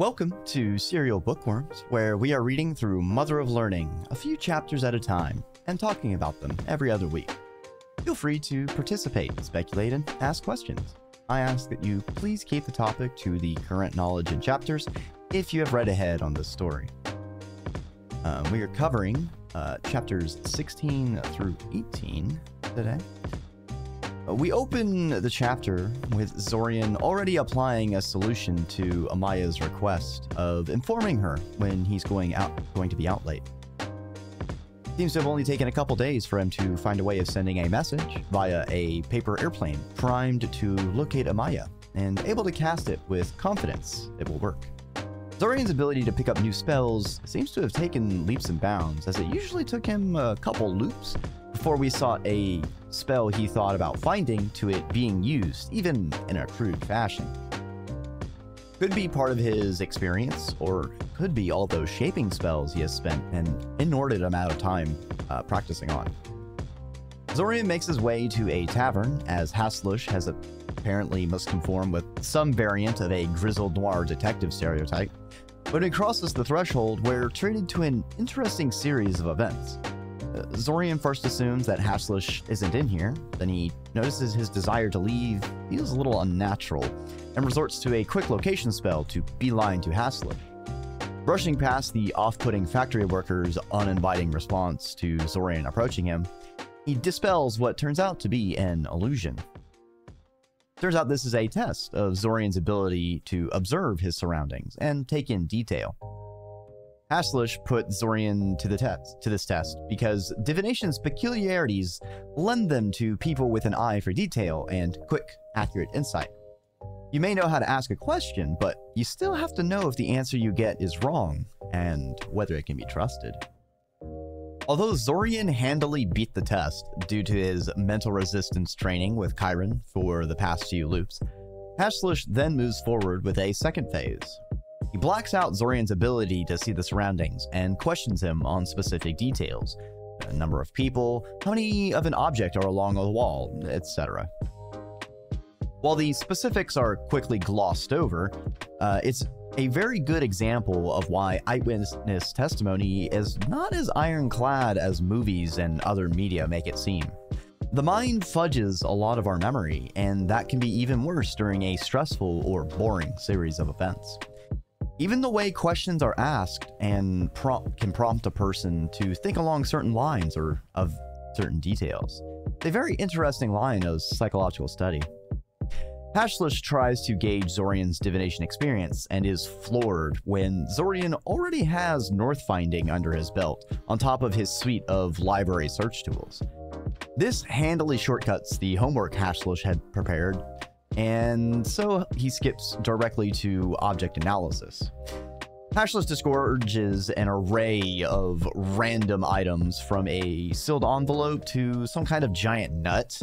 Welcome to Serial Bookworms, where we are reading through Mother of Learning a few chapters at a time and talking about them every other week. Feel free to participate, speculate, and ask questions. I ask that you please keep the topic to the current knowledge in chapters if you have read ahead on this story. Um, we are covering uh, chapters 16 through 18 today. We open the chapter with Zorian already applying a solution to Amaya's request of informing her when he's going out going to be out late. Seems to have only taken a couple days for him to find a way of sending a message via a paper airplane primed to locate Amaya and able to cast it with confidence it will work. Zorian's ability to pick up new spells seems to have taken leaps and bounds, as it usually took him a couple loops before we saw a spell he thought about finding to it being used, even in a crude fashion. Could be part of his experience, or could be all those shaping spells he has spent an inordinate amount of time uh, practicing on. Zorian makes his way to a tavern, as Haslush has apparently must conform with some variant of a grizzled noir detective stereotype. But he crosses the threshold, we're treated to an interesting series of events. Zorian first assumes that Haslush isn't in here, then he notices his desire to leave feels a little unnatural, and resorts to a quick location spell to beeline to Haslush. Brushing past the off-putting factory worker's uninviting response to Zorian approaching him, he dispels what turns out to be an illusion. Turns out this is a test of Zorian's ability to observe his surroundings and take in detail. Haslush put Zorian to the test to this test because divination's peculiarities lend them to people with an eye for detail and quick, accurate insight. You may know how to ask a question, but you still have to know if the answer you get is wrong and whether it can be trusted. Although Zorian handily beat the test due to his mental resistance training with Chiron for the past few loops, Haslush then moves forward with a second phase. He blacks out Zorian's ability to see the surroundings and questions him on specific details the number of people, how many of an object are along a wall, etc. While the specifics are quickly glossed over, uh, it's a very good example of why eyewitness testimony is not as ironclad as movies and other media make it seem. The mind fudges a lot of our memory, and that can be even worse during a stressful or boring series of events. Even the way questions are asked and prom- can prompt a person to think along certain lines or of certain details. A very interesting line of psychological study. Hashlish tries to gauge Zorian's divination experience and is floored when Zorian already has North Finding under his belt, on top of his suite of library search tools. This handily shortcuts the homework Hashlish had prepared, and so he skips directly to object analysis. Hashlish disgorges an array of random items from a sealed envelope to some kind of giant nut.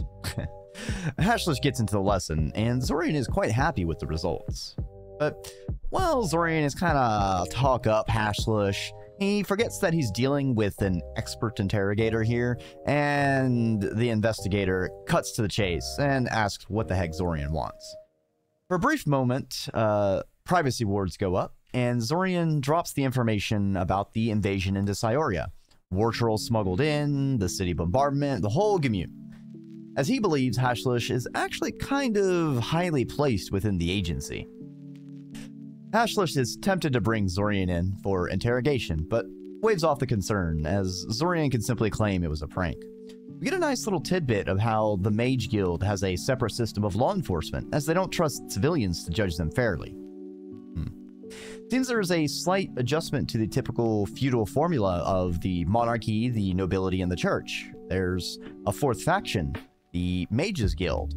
Hashlish gets into the lesson, and Zorian is quite happy with the results. But while Zorian is kind of talk up Hashlish, he forgets that he's dealing with an expert interrogator here, and the investigator cuts to the chase and asks what the heck Zorian wants. For a brief moment, uh, privacy wards go up, and Zorian drops the information about the invasion into Cyoria. War trolls smuggled in, the city bombardment, the whole gamut as he believes Hashlish is actually kind of highly placed within the agency. Hashlish is tempted to bring Zorian in for interrogation, but waves off the concern, as Zorian can simply claim it was a prank. We get a nice little tidbit of how the Mage Guild has a separate system of law enforcement, as they don't trust civilians to judge them fairly. Hmm. Seems there is a slight adjustment to the typical feudal formula of the monarchy, the nobility, and the church. There's a fourth faction, the Mages Guild.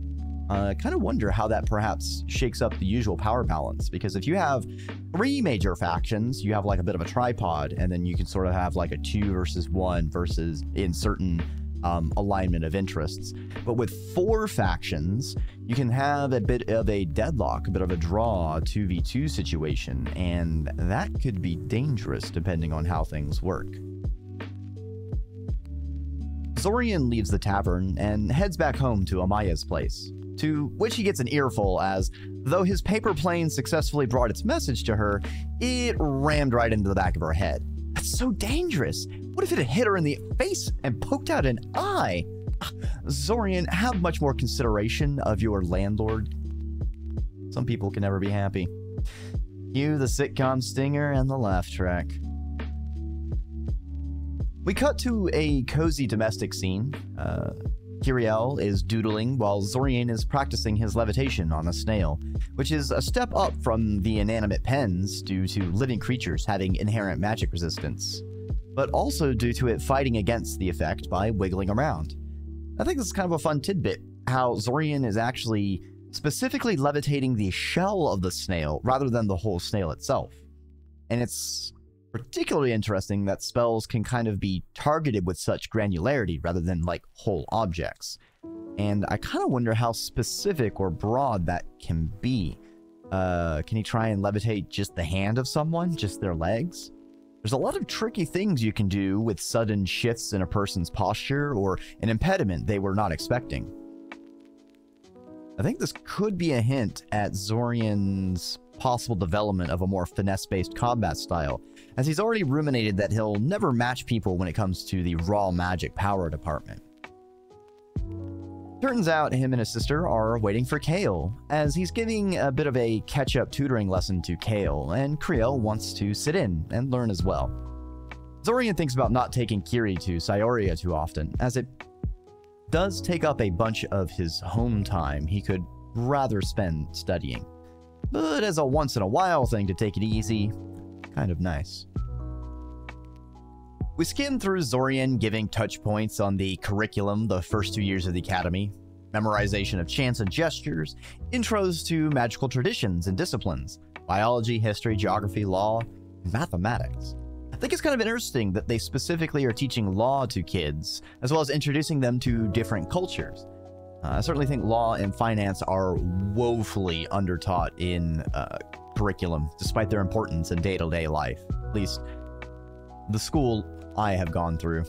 I uh, kind of wonder how that perhaps shakes up the usual power balance, because if you have three major factions, you have like a bit of a tripod, and then you can sort of have like a two versus one versus in certain um, alignment of interests. But with four factions, you can have a bit of a deadlock, a bit of a draw 2v2 situation, and that could be dangerous depending on how things work. Zorian leaves the tavern and heads back home to Amaya's place. To which he gets an earful as, though his paper plane successfully brought its message to her, it rammed right into the back of her head. That's so dangerous. What if it had hit her in the face and poked out an eye? Zorian, have much more consideration of your landlord. Some people can never be happy. You, the sitcom stinger, and the laugh track. We cut to a cozy domestic scene. Uh, Kirielle is doodling while Zorian is practicing his levitation on a snail, which is a step up from the inanimate pens due to living creatures having inherent magic resistance, but also due to it fighting against the effect by wiggling around. I think this is kind of a fun tidbit how Zorian is actually specifically levitating the shell of the snail rather than the whole snail itself. And it's particularly interesting that spells can kind of be targeted with such granularity rather than like whole objects. And I kind of wonder how specific or broad that can be. Uh, can he try and levitate just the hand of someone, just their legs? There's a lot of tricky things you can do with sudden shifts in a person's posture or an impediment they were not expecting. I think this could be a hint at Zorian's possible development of a more finesse-based combat style, as he's already ruminated that he'll never match people when it comes to the raw magic power department. Turns out him and his sister are waiting for Kael, as he's giving a bit of a catch-up tutoring lesson to Kael, and Kirielle wants to sit in and learn as well. Zorian thinks about not taking Kiri to Cyoria too often, as it does take up a bunch of his home time he could rather spend studying. But as a once in a while thing to take it easy, kind of nice. We skim through Zorian giving touch points on the curriculum the first two years of the Academy, memorization of chants and gestures, intros to magical traditions and disciplines, biology, history, geography, law, mathematics. I think it's kind of interesting that they specifically are teaching law to kids, as well as introducing them to different cultures. Uh, I certainly think law and finance are woefully undertaught in uh, curriculum, despite their importance in day to day life. At least the school I have gone through.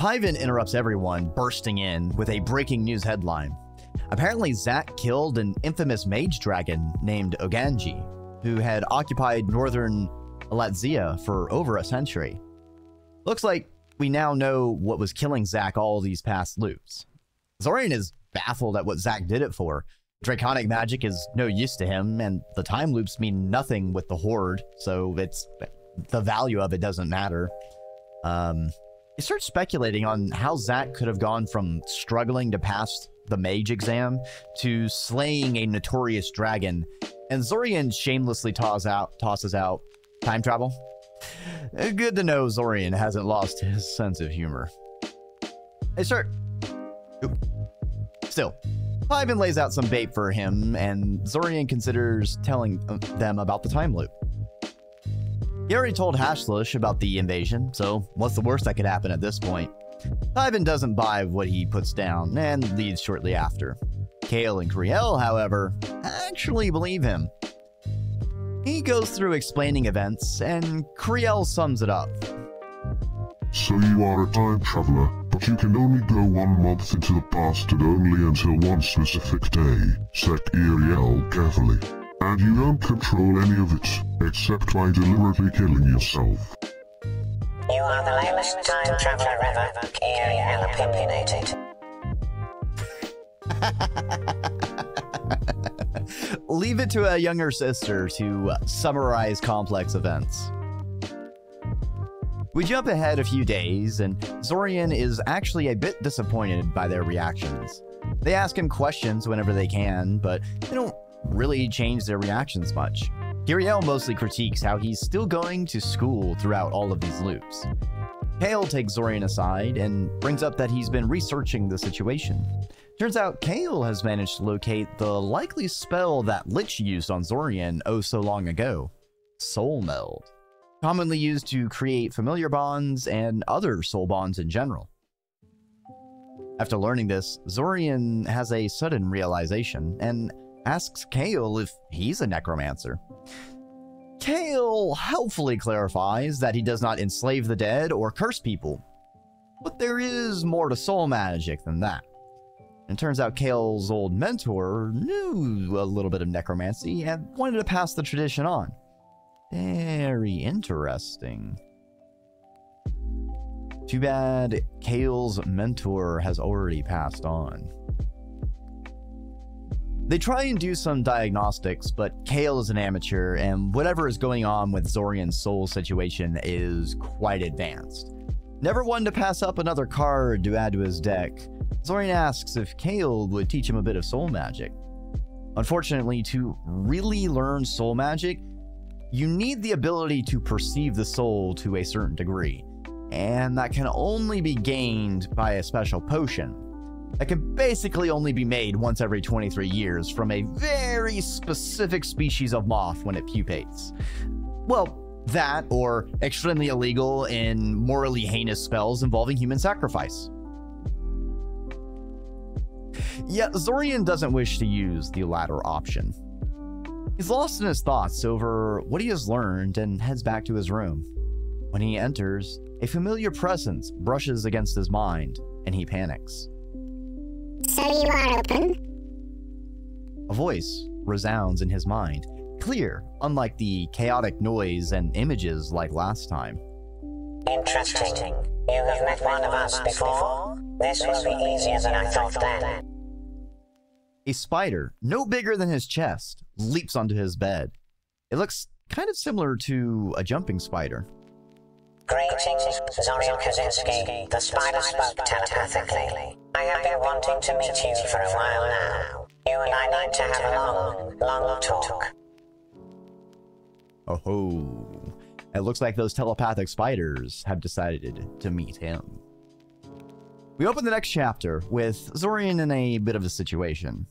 Hyven interrupts everyone, bursting in with a breaking news headline. Apparently, Zach killed an infamous mage dragon named Oganji, who had occupied northern Altazia for over a century. Looks like we now know what was killing Zach all these past loops. Zorian is baffled at what Zach did it for. Draconic magic is no use to him, and the time loops mean nothing with the hoard, so it's the value of it doesn't matter. Um, he starts speculating on how Zach could have gone from struggling to pass the mage exam to slaying a notorious dragon, and Zorian shamelessly toss out, tosses out time travel. Good to know Zorian hasn't lost his sense of humor. Hey, start Still, Hyven lays out some bait for him, and Zorian considers telling uh, them about the time loop. He already told Hashlush about the invasion, so what's the worst that could happen at this point? Hyven doesn't buy what he puts down and leaves shortly after. Kael and Kirielle, however, actually believe him. He goes through explaining events, and Kirielle sums it up. So you are a time traveler, but you can only go one month into the past and only until one specific day. Set Kirielle carefully. And you don't control any of it, except by deliberately killing yourself. You are the lamest time traveler ever, Kirielle opinionated. Leave it to a younger sister to uh, summarize complex events. We jump ahead a few days, and Zorian is actually a bit disappointed by their reactions. They ask him questions whenever they can, but they don't really change their reactions much. Kirielle mostly critiques how he's still going to school throughout all of these loops. Kael takes Zorian aside and brings up that he's been researching the situation. Turns out Kael has managed to locate the likely spell that Lich used on Zorian oh so long ago Soul Meld commonly used to create familiar bonds and other soul bonds in general. After learning this, Zorian has a sudden realization and asks Kael if he's a necromancer. Kael helpfully clarifies that he does not enslave the dead or curse people, but there is more to soul magic than that. And it turns out Kael's old mentor knew a little bit of necromancy and wanted to pass the tradition on. Very interesting. Too bad Kael's mentor has already passed on. They try and do some diagnostics, but Kael is an amateur, and whatever is going on with Zorian's soul situation is quite advanced. Never one to pass up another card to add to his deck, Zorian asks if Kael would teach him a bit of soul magic. Unfortunately, to really learn soul magic, you need the ability to perceive the soul to a certain degree, and that can only be gained by a special potion that can basically only be made once every 23 years from a very specific species of moth when it pupates. Well, that or extremely illegal and morally heinous spells involving human sacrifice. Yet Zorian doesn't wish to use the latter option. He's lost in his thoughts over what he has learned and heads back to his room. When he enters, a familiar presence brushes against his mind, and he panics. So you are open? A voice resounds in his mind, clear, unlike the chaotic noise and images like last time. Interesting. You have met one of us before? This will be easier than I thought then. A spider, no bigger than his chest, leaps onto his bed. It looks kind of similar to a jumping spider. Greetings, Zorian Kazinski. The spider spoke telepathically. I have been wanting to meet you for a while now. You and I need to have a long, long talk. Oh ho. It looks like those telepathic spiders have decided to meet him. We open the next chapter with Zorian in a bit of a situation.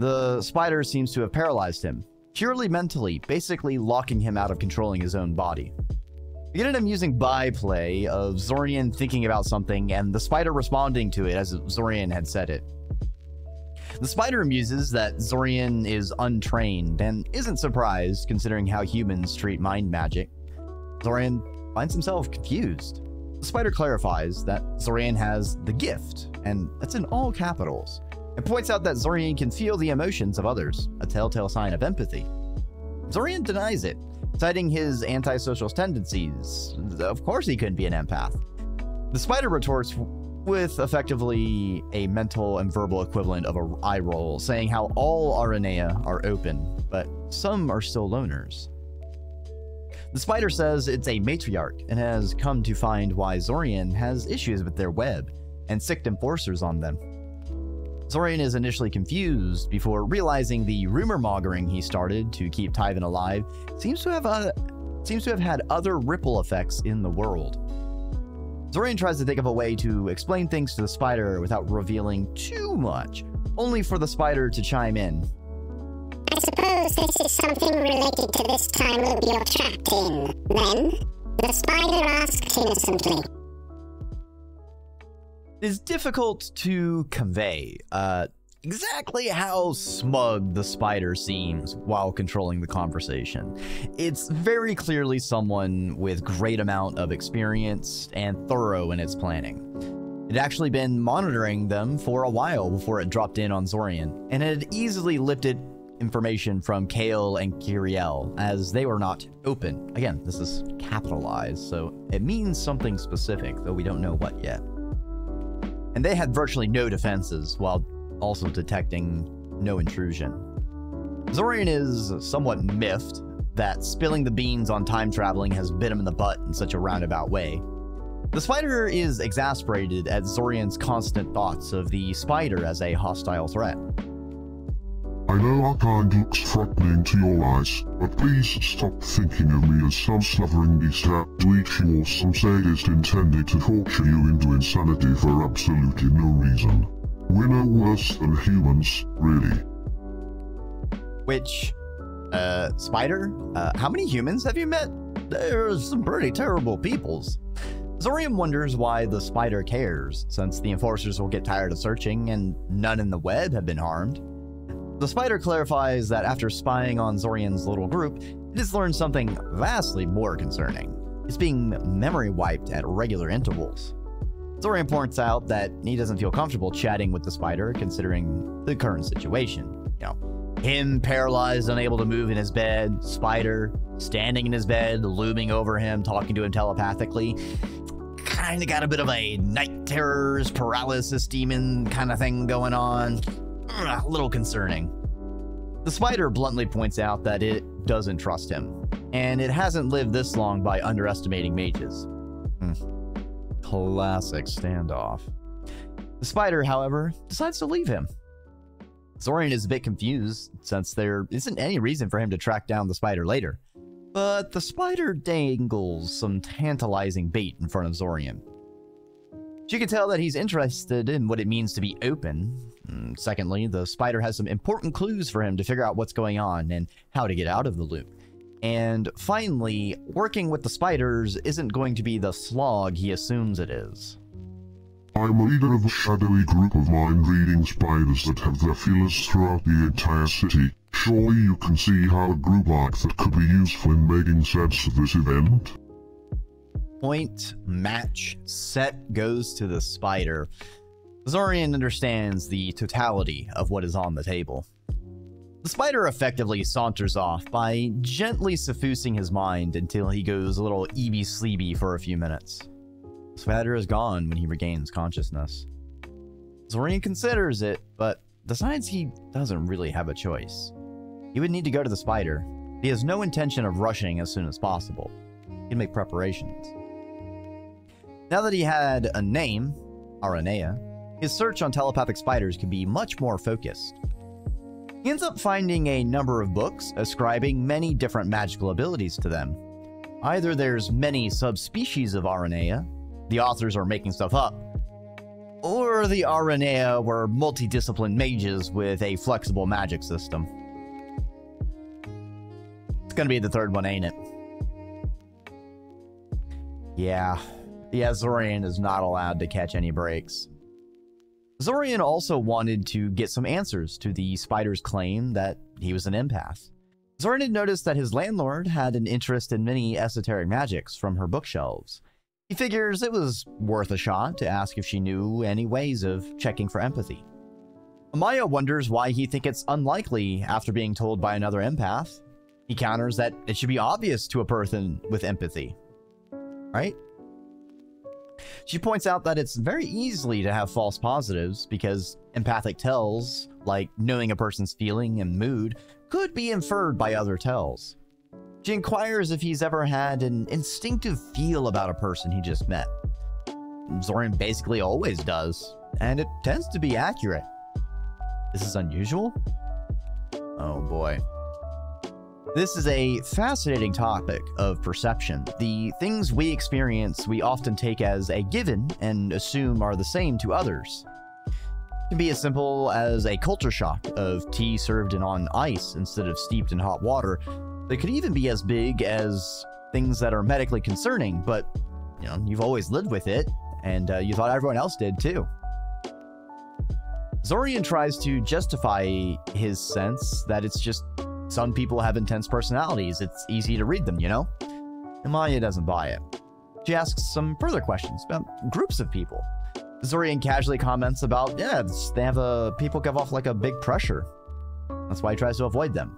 The spider seems to have paralyzed him, purely mentally, basically locking him out of controlling his own body. We get an amusing byplay of Zorian thinking about something and the spider responding to it as Zorian had said it. The spider amuses that Zorian is untrained and isn't surprised considering how humans treat mind magic. Zorian finds himself confused. Spider clarifies that Zorian has the gift, and that's in all capitals. It points out that Zorian can feel the emotions of others, a telltale sign of empathy. Zorian denies it, citing his antisocial tendencies. Of course he couldn't be an empath. The spider retorts with effectively a mental and verbal equivalent of a eye roll, saying how all Aranea are open, but some are still loners. The spider says it's a matriarch and has come to find why Zorian has issues with their web and sicked enforcers on them. Zorian is initially confused before realizing the rumor mongering he started to keep Taiven alive seems to have uh, seems to have had other ripple effects in the world. Zorian tries to think of a way to explain things to the spider without revealing too much, only for the spider to chime in. I suppose this is something related to this time loop you're trapped in. Then, the spider asked innocently. It's difficult to convey uh, exactly how smug the spider seems while controlling the conversation. It's very clearly someone with great amount of experience and thorough in its planning. It had actually been monitoring them for a while before it dropped in on Zorian, and it had easily lifted information from Kael and Kirielle as they were not open. Again, this is capitalized, so it means something specific, though we don't know what yet. And they had virtually no defenses while also detecting no intrusion. Zorian is somewhat miffed that spilling the beans on time traveling has bit him in the butt in such a roundabout way. The spider is exasperated at Zorian's constant thoughts of the spider as a hostile threat. I know our kind looks threatening to your eyes, but please stop thinking of me as some slavering beast out to eat you or some sadist intending to torture you into insanity for absolutely no reason. We're no worse than humans, really. Which, uh, Spider, uh, how many humans have you met? There's some pretty terrible peoples. Zorian wonders why the spider cares, since the enforcers will get tired of searching and none in the web have been harmed. The spider clarifies that after spying on Zorian's little group, it has learned something vastly more concerning. It's being memory wiped at regular intervals. Zorian points out that he doesn't feel comfortable chatting with the spider considering the current situation. You know, him paralyzed, unable to move in his bed, spider standing in his bed, looming over him, talking to him telepathically. Kind of got a bit of a night terrors, paralysis demon kind of thing going on. Ugh, a little concerning. The spider bluntly points out that it doesn't trust him, and it hasn't lived this long by underestimating mages. Hmm. Classic standoff. The spider, however, decides to leave him. Zorian is a bit confused since there isn't any reason for him to track down the spider later. But the spider dangles some tantalizing bait in front of Zorian. She can tell that he's interested in what it means to be open. Mm, Secondly, the spider has some important clues for him to figure out what's going on and how to get out of the loop. And finally, working with the spiders isn't going to be the slog he assumes it is. I'm a leader of a shadowy group of mind-reading spiders that have their feelers throughout the entire city. Surely you can see how a group like that could be useful in making sense of this event? Point, match, set goes to the spider. Zorian understands the totality of what is on the table. The spider effectively saunters off by gently suffusing his mind until he goes a little eeby sleepy for a few minutes. The spider is gone when he regains consciousness. Zorian considers it, but decides he doesn't really have a choice. He would need to go to the spider. He has no intention of rushing as soon as possible. He'd make preparations. Now that he had a name, Aranea, his search on telepathic spiders could be much more focused. He ends up finding a number of books ascribing many different magical abilities to them. Either there's many subspecies of Aranea, the authors are making stuff up, or the Aranea were multidisciplined mages with a flexible magic system. It's gonna be the third one, ain't it? Yeah. Yeah, Zorian is not allowed to catch any breaks. Zorian also wanted to get some answers to the spider's claim that he was an empath. Zorian had noticed that his landlord had an interest in many esoteric magics from her bookshelves. He figures it was worth a shot to ask if she knew any ways of checking for empathy. Amaya wonders why he thinks it's unlikely after being told by another empath. He counters that it should be obvious to a person with empathy. Right? She points out that it's very easily to have false positives because empathic tells, like knowing a person's feeling and mood, could be inferred by other tells. She inquires if he's ever had an instinctive feel about a person he just met. Zorian basically always does, and it tends to be accurate. This is unusual? Oh boy. This is a fascinating topic of perception. The things we experience we often take as a given and assume are the same to others. It can be as simple as a culture shock of tea served in on ice instead of steeped in hot water. It could even be as big as things that are medically concerning, but you know, you've always lived with it, and uh, you thought everyone else did too. Zorian tries to justify his sense that it's just some people have intense personalities. It's easy to read them, you know? Amaya doesn't buy it. She asks some further questions about groups of people. Zorian casually comments about, yeah, they have a people give off like a big pressure. That's why he tries to avoid them.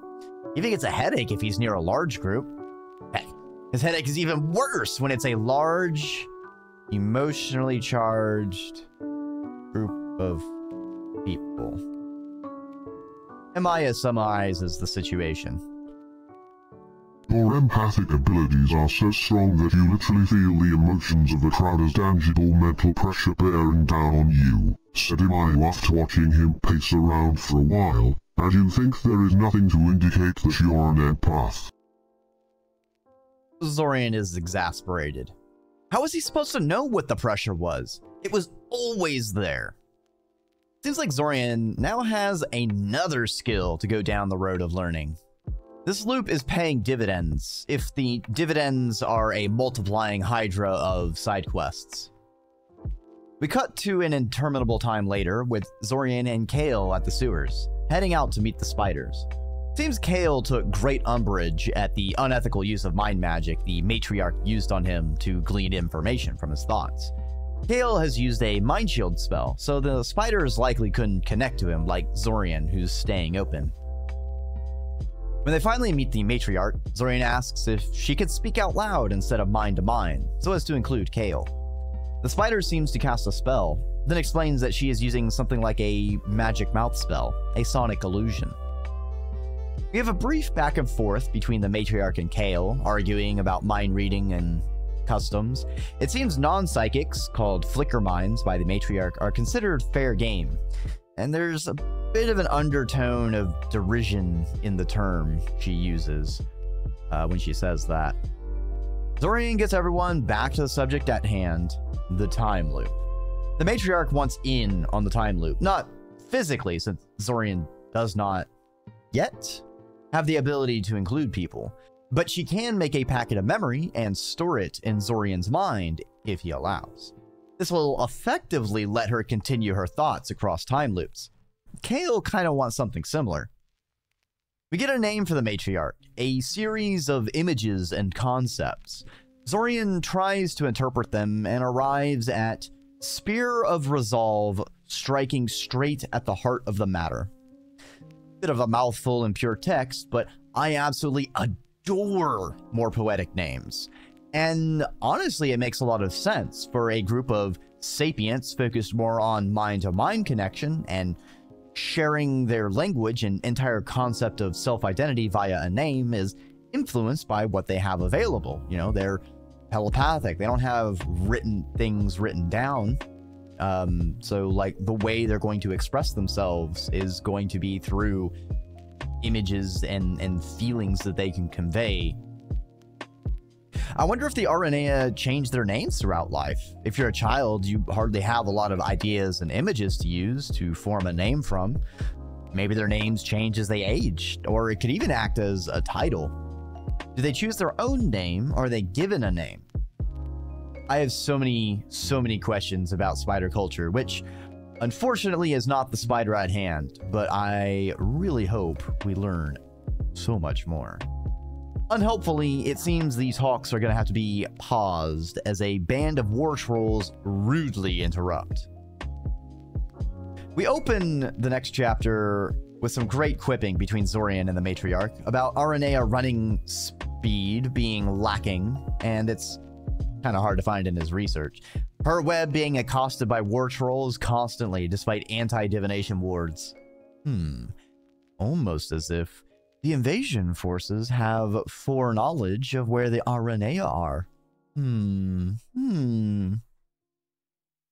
He think it's a headache if he's near a large group? Heck, his headache is even worse when it's a large, emotionally charged group of people. Amaya summarizes the situation. Your empathic abilities are so strong that you literally feel the emotions of the crowd as tangible mental pressure bearing down on you, said Imaya after watching him pace around for a while, and you think there is nothing to indicate that you're an empath. Zorian is exasperated. How was he supposed to know what the pressure was? It was always there. Seems like Zorian now has another skill to go down the road of learning. This loop is paying dividends, if the dividends are a multiplying hydra of side quests. We cut to an interminable time later with Zorian and Kael at the sewers, heading out to meet the spiders. Seems Kael took great umbrage at the unethical use of mind magic the matriarch used on him to glean information from his thoughts. Kael has used a mind shield spell, so the spiders likely couldn't connect to him like Zorian, who's staying open. When they finally meet the matriarch, Zorian asks if she could speak out loud instead of mind to mind, so as to include Kael. The spider seems to cast a spell, then explains that she is using something like a magic mouth spell, a sonic illusion. We have a brief back and forth between the matriarch and Kael, arguing about mind reading and customs. It seems non psychics, called flicker minds by the matriarch, are considered fair game, and there's a bit of an undertone of derision in the term she uses uh, when she says that. Zorian gets everyone back to the subject at hand the time loop. The matriarch wants in on the time loop, not physically, since Zorian does not yet have the ability to include people, but she can make a packet of memory and store it in Zorian's mind if he allows. This will effectively let her continue her thoughts across time loops. Kael kind of wants something similar. We get a name for the matriarch, a series of images and concepts. Zorian tries to interpret them and arrives at Spear of Resolve striking straight at the heart of the matter. Bit of a mouthful in pure text, but I absolutely adore more poetic names. And honestly, it makes a lot of sense for a group of sapients focused more on mind to mind connection and sharing their language and entire concept of self identity via a name is influenced by what they have available. You know, they're telepathic, they don't have written things written down. Um, so, like, the way they're going to express themselves is going to be through images and, and feelings that they can convey I wonder if the Aranea changed their names throughout life. If you're a child, you hardly have a lot of ideas and images to use to form a name from. Maybe their names change as they age, or it could even act as a title. Do they choose their own name, or are they given a name? I have so many, so many questions about spider culture, which unfortunately is not the spider at hand, but I really hope we learn so much more. Unhelpfully, it seems these hawks are going to have to be paused as a band of war trolls rudely interrupt. We open the next chapter with some great quipping between Zorian and the matriarch about Aranea running speed being lacking, and it's kind of hard to find in his research. Her web being accosted by war trolls constantly despite anti divination wards. Hmm. Almost as if the invasion forces have foreknowledge of where the Aranea are. Hmm. Hmm.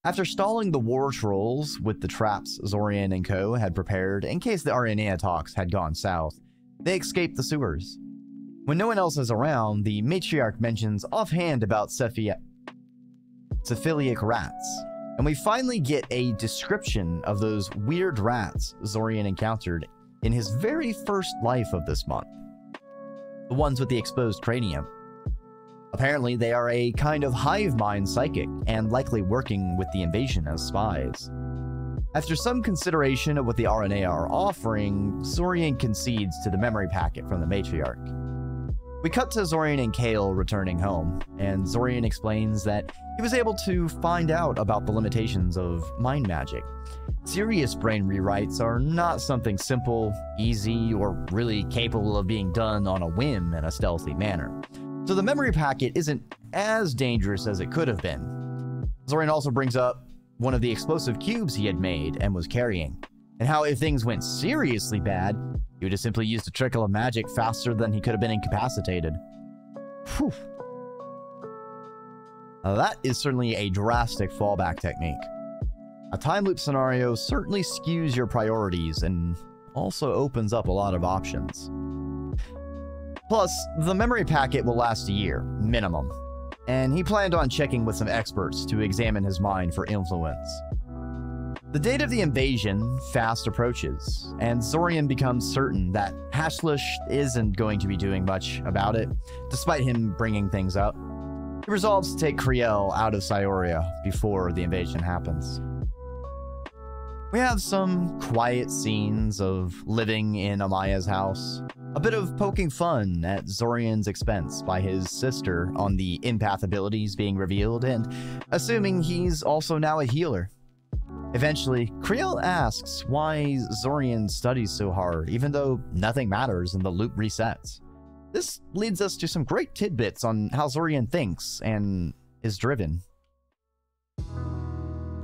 After stalling the war trolls with the traps Zorian and co. had prepared in case the Aranea talks had gone south, they escaped the sewers. When no one else is around, the matriarch mentions offhand about Cephia- cephalic rats, and we finally get a description of those weird rats Zorian encountered in his very first life of this month. The ones with the exposed cranium. Apparently, they are a kind of hive mind psychic and likely working with the invasion as spies. After some consideration of what the Aranea are offering, Zorian concedes to the memory packet from the matriarch. We cut to Zorian and Kael returning home, and Zorian explains that he was able to find out about the limitations of mind magic Serious brain rewrites are not something simple, easy, or really capable of being done on a whim in a stealthy manner. So the memory packet isn't as dangerous as it could have been. Zorian also brings up one of the explosive cubes he had made and was carrying, and how if things went seriously bad, he would have simply used a trickle of magic faster than he could have been incapacitated. Whew. Now that is certainly a drastic fallback technique. A time loop scenario certainly skews your priorities and also opens up a lot of options. Plus, the memory packet will last a year, minimum, and he planned on checking with some experts to examine his mind for influence. The date of the invasion fast approaches, and Zorian becomes certain that Hashlish isn't going to be doing much about it, despite him bringing things up. He resolves to take Kirielle out of Cyoria before the invasion happens. We have some quiet scenes of living in Amaya's house. A bit of poking fun at Zorian's expense by his sister on the empath abilities being revealed, and assuming he's also now a healer. Eventually, Kirielle asks why Zorian studies so hard, even though nothing matters and the loop resets. This leads us to some great tidbits on how Zorian thinks and is driven.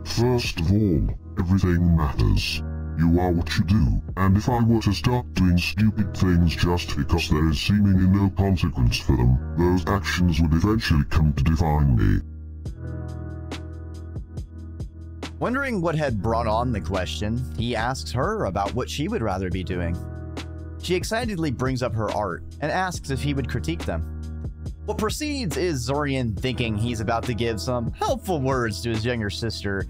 First of all, everything matters. You are what you do, and if I were to start doing stupid things just because there is seemingly no consequence for them, those actions would eventually come to define me. Wondering what had brought on the question, he asks her about what she would rather be doing. She excitedly brings up her art and asks if he would critique them. What proceeds is Zorian thinking he's about to give some helpful words to his younger sister,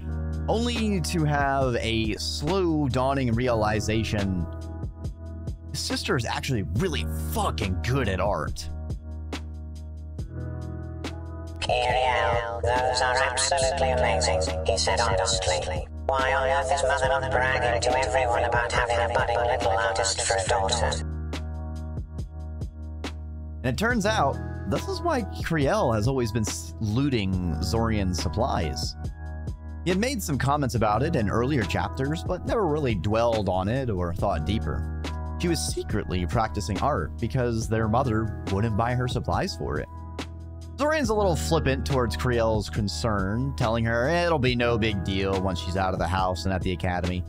only to have a slow dawning realization his sister is actually really fucking good at art. Those are absolutely amazing, he said honestly. Why on earth is Mother not bragging to everyone about having a budding little artist for a daughter? And it turns out, this is why Kirielle has always been looting Zorian's supplies. He had made some comments about it in earlier chapters, but never really dwelled on it or thought deeper. She was secretly practicing art because their mother wouldn't buy her supplies for it. Zorian's a little flippant towards Kirielle's concern, telling her eh, it'll be no big deal once she's out of the house and at the academy,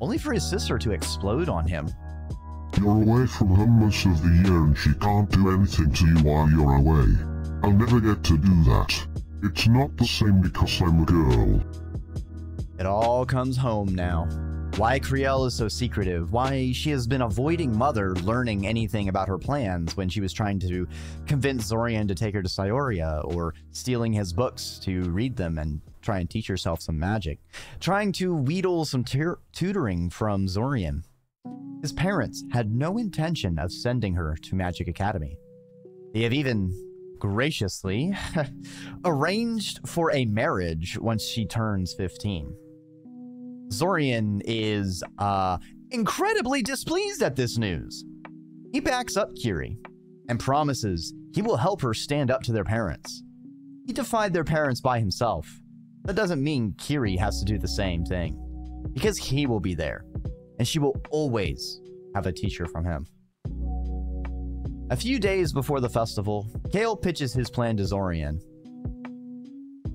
only for his sister to explode on him. You're away from her most of the year and she can't do anything to you while you're away. I'll never get to do that. It's not the same because I'm a girl. It all comes home now why Kirielle is so secretive, why she has been avoiding Mother learning anything about her plans when she was trying to convince Zorian to take her to Cyoria, or stealing his books to read them and try and teach herself some magic, trying to wheedle some tutoring from Zorian. His parents had no intention of sending her to Magic Academy. They have even graciously arranged for a marriage once she turns 15. Zorian is uh, incredibly displeased at this news. He backs up Kiri and promises he will help her stand up to their parents. He defied their parents by himself. That doesn't mean Kiri has to do the same thing, because he will be there, and she will always have a teacher from him. A few days before the festival, Kael pitches his plan to Zorian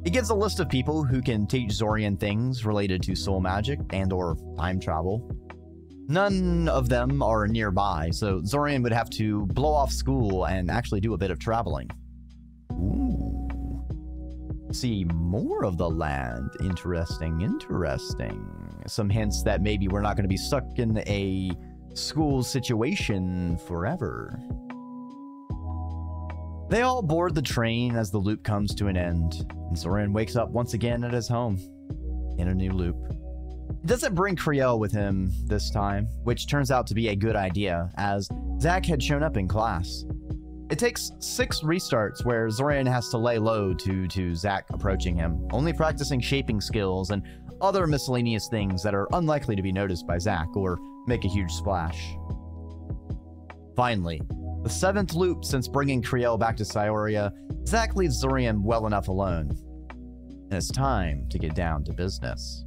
he gives a list of people who can teach Zorian things related to soul magic and or time travel. None of them are nearby, so Zorian would have to blow off school and actually do a bit of traveling. Ooh. See more of the land. Interesting, interesting. Some hints that maybe we're not going to be stuck in a school situation forever. They all board the train as the loop comes to an end, and Zorian wakes up once again at his home in a new loop. He doesn't bring Kirielle with him this time, which turns out to be a good idea, as Zach had shown up in class. It takes six restarts where Zorian has to lay low to, to Zach approaching him, only practicing shaping skills and other miscellaneous things that are unlikely to be noticed by Zach or make a huge splash. Finally, the seventh loop since bringing Kirielle back to Cyoria, Zach leaves Zorian well enough alone. And it's time to get down to business.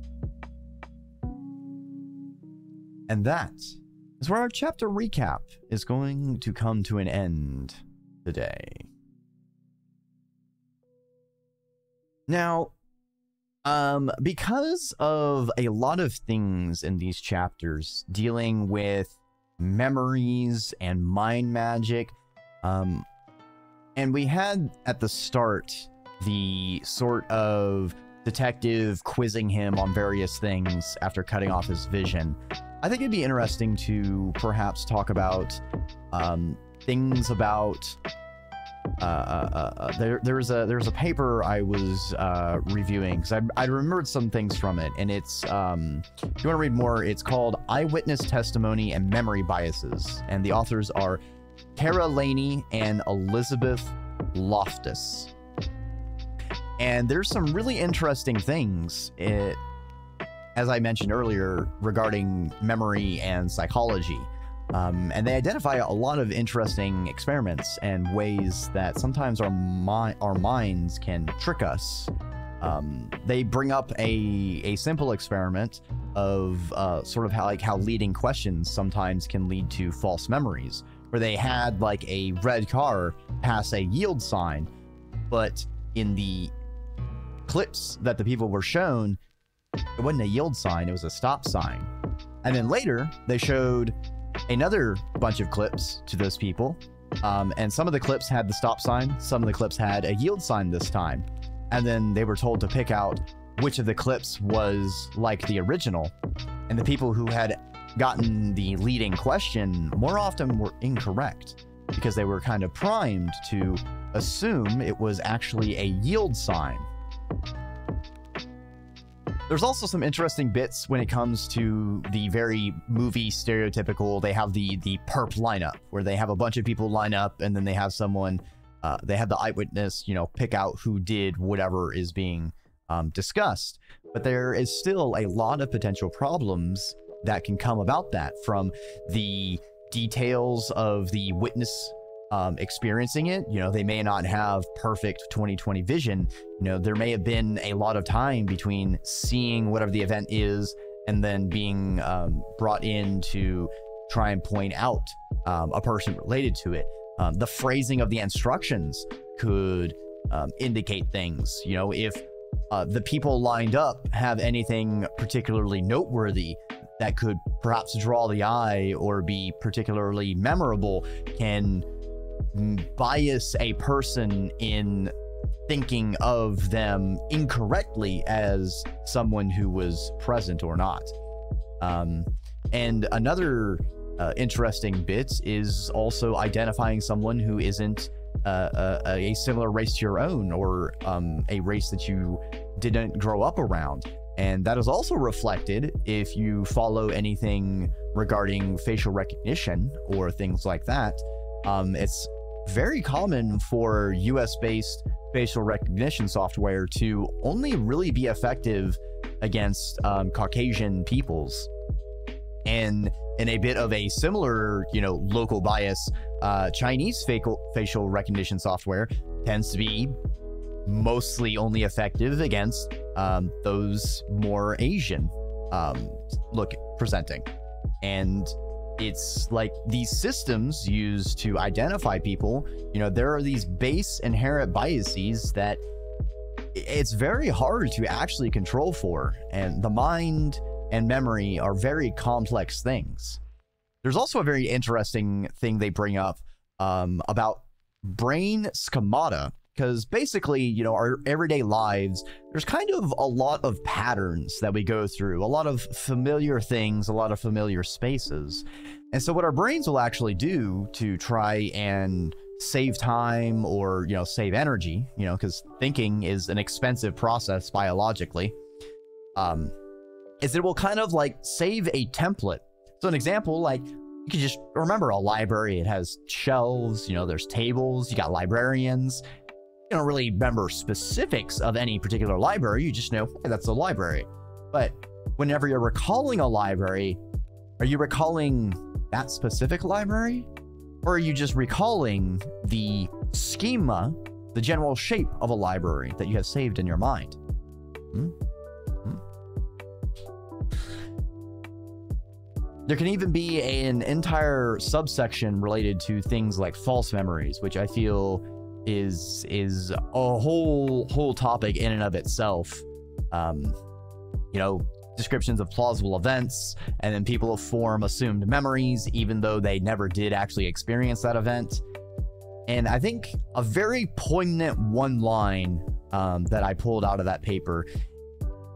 And that is where our chapter recap is going to come to an end today. Now, um, because of a lot of things in these chapters dealing with memories and mind magic. Um, and we had at the start the sort of detective quizzing him on various things after cutting off his vision. I think it'd be interesting to perhaps talk about um, things about uh, uh, uh, there there was a there was a paper I was reviewing because I I remembered some things from it, and it's um, if you want to read more, it's called Eyewitness Testimony and Memory Biases, and the authors are Cara Laney and Elizabeth Loftus. And there's some really interesting things, it, as I mentioned earlier, regarding memory and psychology. Um, and they identify a lot of interesting experiments and ways that sometimes our mi- our minds can trick us. Um, they bring up a a simple experiment of uh, sort of how like how leading questions sometimes can lead to false memories, where they had like a red car pass a yield sign, but in the clips that the people were shown, it wasn't a yield sign; it was a stop sign. And then later, they showed another bunch of clips to those people. Um, and some of the clips had the stop sign, some of the clips had a yield sign this time. And then they were told to pick out which of the clips was like the original. And the people who had gotten the leading question more often were incorrect because they were kind of primed to assume it was actually a yield sign. There's also some interesting bits when it comes to the very movie stereotypical. They have the the perp lineup where they have a bunch of people line up and then they have someone, uh, they have the eyewitness, you know, pick out who did whatever is being um, discussed. But there is still a lot of potential problems that can come about that from the details of the witness um, experiencing it. You know, they may not have perfect 2020 vision. You know, there may have been a lot of time between seeing whatever the event is and then being um, brought in to try and point out um, a person related to it. Um, the phrasing of the instructions could um, indicate things. You know, if uh, the people lined up have anything particularly noteworthy that could perhaps draw the eye or be particularly memorable, can bias a person in thinking of them incorrectly as someone who was present or not. Um, and another uh, interesting bit is also identifying someone who isn't uh, a, a, similar race to your own or um, a race that you didn't grow up around. And that is also reflected if you follow anything regarding facial recognition or things like that. Um, it's very common for US based facial recognition software to only really be effective against um, Caucasian peoples. And in a bit of a similar, you know, local bias, uh, Chinese facial, facial recognition software tends to be mostly only effective against um, those more Asian um, look presenting. And it's like these systems used to identify people, you know, there are these base inherent biases that it's very hard to actually control for. And the mind and memory are very complex things. There's also a very interesting thing they bring up um, about brain schemata because basically, you know, our everyday lives, there's kind of a lot of patterns that we go through, a lot of familiar things, a lot of familiar spaces. And so, what our brains will actually do to try and save time or, you know, save energy, you know, because thinking is an expensive process biologically, um, is it will kind of like save a template. So, an example, like, you can just remember a library. It has shelves, you know, there's tables, you got librarians, you don't really remember specifics of any particular library. You just know hey, that's a library. But whenever you're recalling a library, are you recalling that specific library? Or are you just recalling the schema, the general shape of a library that you have saved in your mind? Hmm? Hmm? There can even be an entire subsection related to things like false memories, which I feel is is a whole whole topic in and of itself. Um, you know, descriptions of plausible events, and then people form assumed memories, even though they never did actually experience that event. And I think a very poignant one line um, that I pulled out of that paper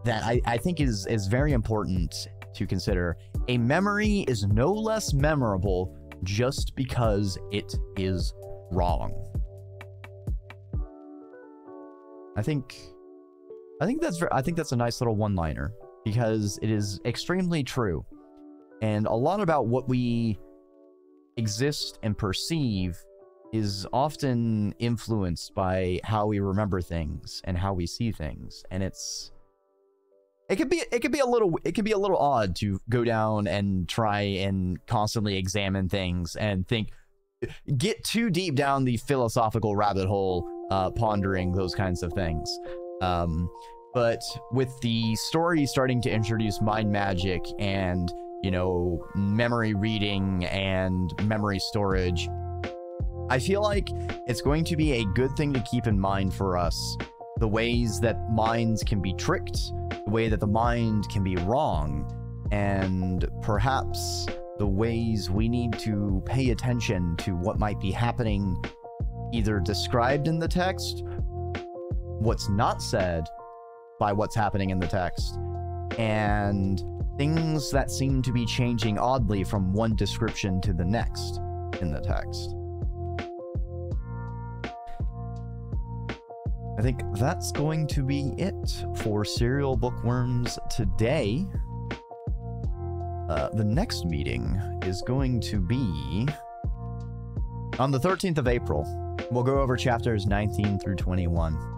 that I, I think is is very important to consider. A memory is no less memorable just because it is wrong. I think I think that's I think that's a nice little one-liner because it is extremely true. And a lot about what we exist and perceive is often influenced by how we remember things and how we see things. And it's it could be it could be a little it could be a little odd to go down and try and constantly examine things and think get too deep down the philosophical rabbit hole uh, pondering those kinds of things. Um, but with the story starting to introduce mind magic and you know memory reading and memory storage i feel like it's going to be a good thing to keep in mind for us the ways that minds can be tricked the way that the mind can be wrong, and perhaps the ways we need to pay attention to what might be happening, either described in the text, what's not said by what's happening in the text, and things that seem to be changing oddly from one description to the next in the text. I think that's going to be it for Serial Bookworms today. Uh, the next meeting is going to be on the 13th of April. We'll go over chapters 19 through 21.